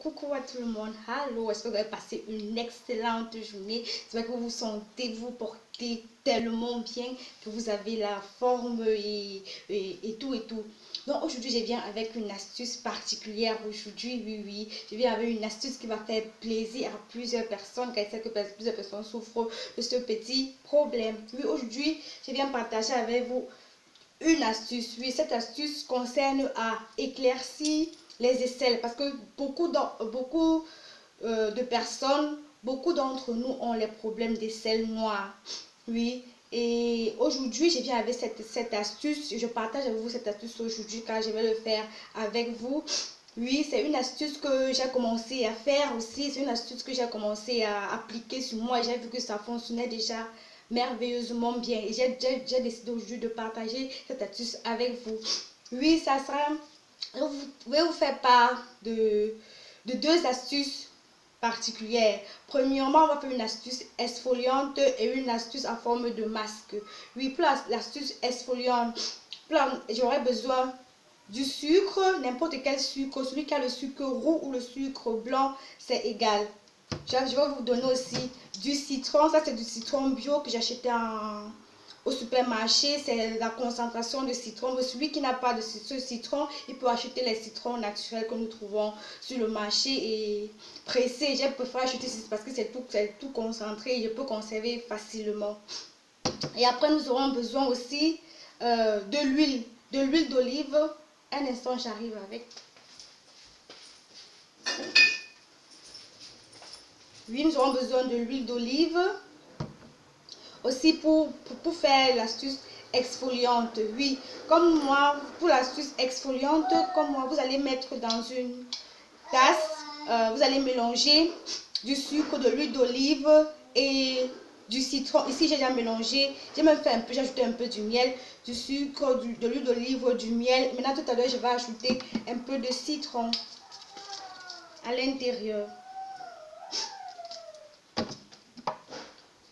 coucou à tout le monde. Hello, est-ce que vous avez passé une excellente journée? J'espère que vous vous sentez, vous portez tellement bien, que vous avez la forme et, et, tout et tout. Donc aujourd'hui, je viens avec une astuce particulière. Aujourd'hui, oui, oui, je viens avec une astuce qui va faire plaisir à plusieurs personnes, car je sais que plusieurs personnes souffrent de ce petit problème. Oui, aujourd'hui, je viens partager avec vous une astuce. Oui, cette astuce concerne à éclaircir les aisselles parce que beaucoup, beaucoup euh, de personnes, beaucoup d'entre nous ont les problèmes d'aisselles noires. Oui, et aujourd'hui, je viens avec cette, cette astuce. Je partage avec vous cette astuce aujourd'hui car je vais le faire avec vous. Oui, c'est une astuce que j'ai commencé à faire aussi. C'est une astuce que j'ai commencé à appliquer sur moi. J'ai vu que ça fonctionnait déjà merveilleusement bien. Et j'ai décidé aujourd'hui de partager cette astuce avec vous. Oui, ça sera je vais vous faire part de, de deux astuces particulières. Premièrement, on va faire une astuce exfoliante et une astuce en forme de masque. Oui, pour l'astuce exfoliante, j'aurai besoin du sucre, n'importe quel sucre, celui qui a le sucre roux ou le sucre blanc, c'est égal. Je vais vous donner aussi du citron, ça c'est du citron bio que j'ai acheté en, au supermarché, c'est la concentration de citron. Celui qui n'a pas de ce citron, il peut acheter les citrons naturels que nous trouvons sur le marché et pressé. J'ai préféré acheter parce que c'est tout, tout concentré je peux conserver facilement. Et après, nous aurons besoin aussi euh, de l'huile, de l'huile d'olive. Un instant, j'arrive avec. Oui, nous aurons besoin de l'huile d'olive. Aussi pour, pour, faire l'astuce exfoliante, oui. Comme moi, pour l'astuce exfoliante, comme moi, vous allez mettre dans une tasse, euh, vous allez mélanger du sucre, de l'huile d'olive et du citron. Ici, j'ai déjà mélangé. J'ai même fait un peu, j'ai ajouté un peu du miel, du sucre, de l'huile d'olive, du miel. Maintenant, tout à l'heure, je vais ajouter un peu de citron à l'intérieur.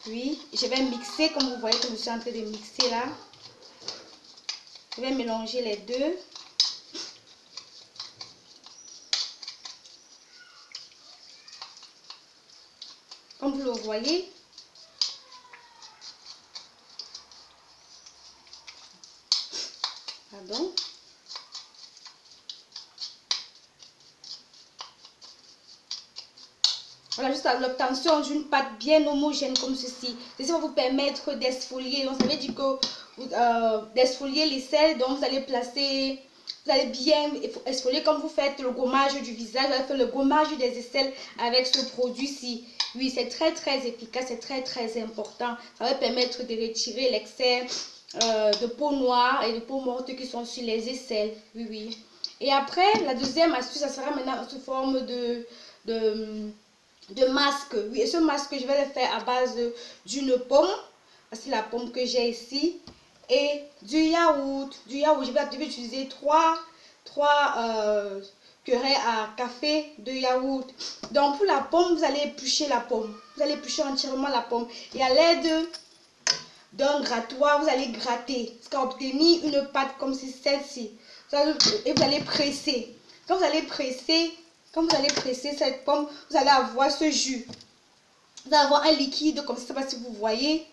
Puis, je vais mixer, comme vous voyez que je suis en train de mixer là. Je vais mélanger les deux. Comme vous le voyez, pardon, Voilà, juste l'obtention d'une pâte bien homogène comme ceci. Ceci va vous permettre d'exfolier. Donc, ça veut que euh, les sels. Donc, vous allez placer, vous allez bien exfolier comme vous faites le gommage du visage. Vous allez faire le gommage des aisselles avec ce produit-ci. Oui, c'est très, très efficace. C'est très, très important. Ça va permettre de retirer l'excès euh, de peau noire et de peau morte qui sont sur les aisselles. Oui, oui. Et après, la deuxième astuce, ça sera maintenant sous forme de de masque. Oui, et ce masque, je vais le faire à base d'une pomme. Voici la pomme que j'ai ici. Et du yaourt. Du yaourt, je vais, utiliser 3, 3 euh, à café de yaourt. Donc, pour la pomme, vous allez éplucher la pomme. Vous allez éplucher entièrement la pomme. Et à l'aide d'un grattoir, vous allez gratter. Jusqu'à obtenir une pâte comme celle-ci. Et vous allez presser. Quand vous allez presser, vous allez presser cette pomme, vous allez avoir ce jus. Vous allez avoir un liquide comme ça, je sais pas si vous voyez.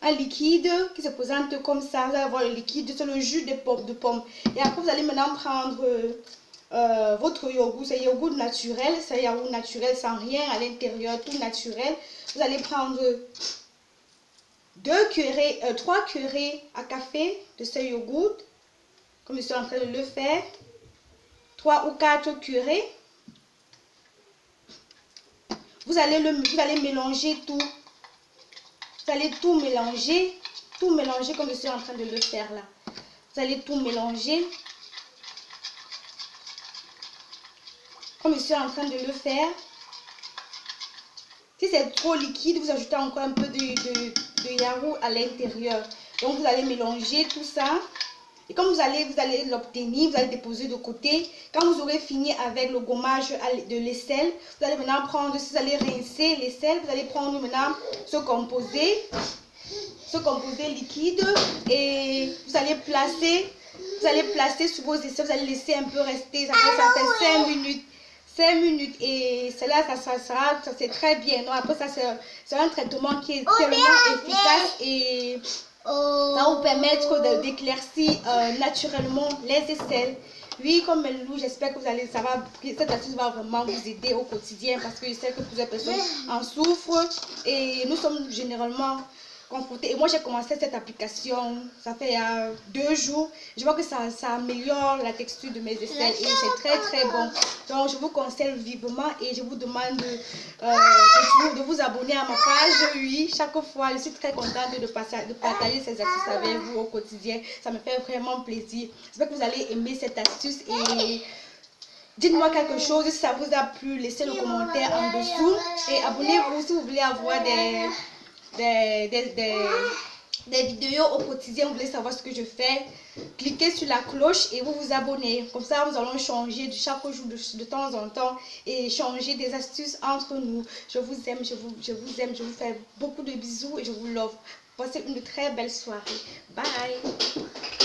Un liquide qui se présente comme ça. Vous allez avoir le liquide, c'est le jus de pomme, de pomme. Et après, vous allez maintenant prendre euh, votre yogourt. C'est yogourt naturel. C'est yogourt naturel sans rien à l'intérieur, tout naturel. Vous allez prendre deux cuillerées, euh, trois cuillerées à café de ce yogourt. Comme je suis en train de le faire. Trois ou quatre cuillerées vous allez, le, vous allez mélanger tout. Vous allez tout mélanger. Tout mélanger comme je suis en train de le faire là. Vous allez tout mélanger. Comme je suis en train de le faire. Si c'est trop liquide, vous ajoutez encore un peu de, de, de yaourt à l'intérieur. Donc vous allez mélanger tout ça. Et comme vous allez, vous allez l'obtenir, vous allez déposer de côté. Quand vous aurez fini avec le gommage de l'aisselle, vous allez maintenant prendre, si vous allez rincer l'aisselle, vous allez prendre maintenant ce composé, ce composé liquide et vous allez placer, vous allez placer sur vos aisselles, vous allez laisser un peu rester, ça fait, ça fait 5 minutes. 5 minutes et cela, ça, ça sera, ça c'est très bien. Non, après ça, c'est un traitement qui est tellement efficace et ça va vous permettre d'éclaircir euh, naturellement les aisselles. Oui, comme Melou, j'espère que vous allez, ça va, cette astuce va vraiment vous aider au quotidien parce que je sais que plusieurs personnes en souffrent et nous sommes généralement et moi, j'ai commencé cette application, ça fait euh, deux jours. Je vois que ça, ça, améliore la texture de mes aisselles et c'est très très bon. Donc, je vous conseille vivement et je vous demande euh, de, vous abonner à ma page. Oui, chaque fois, je suis très contente de, de partager ces astuces avec vous au quotidien. Ça me fait vraiment plaisir. J'espère que vous allez aimer cette astuce et... Dites-moi quelque chose si ça vous a plu, laissez le commentaire en dessous et abonnez-vous si vous voulez avoir des, des, des, vidéos au quotidien, vous voulez savoir ce que je fais, cliquez sur la cloche et vous vous abonnez. Comme ça, nous allons changer de chaque jour, de, temps en temps et changer des astuces entre nous. Je vous aime, je vous, je vous aime, je vous fais beaucoup de bisous et je vous love. Passez une très belle soirée. Bye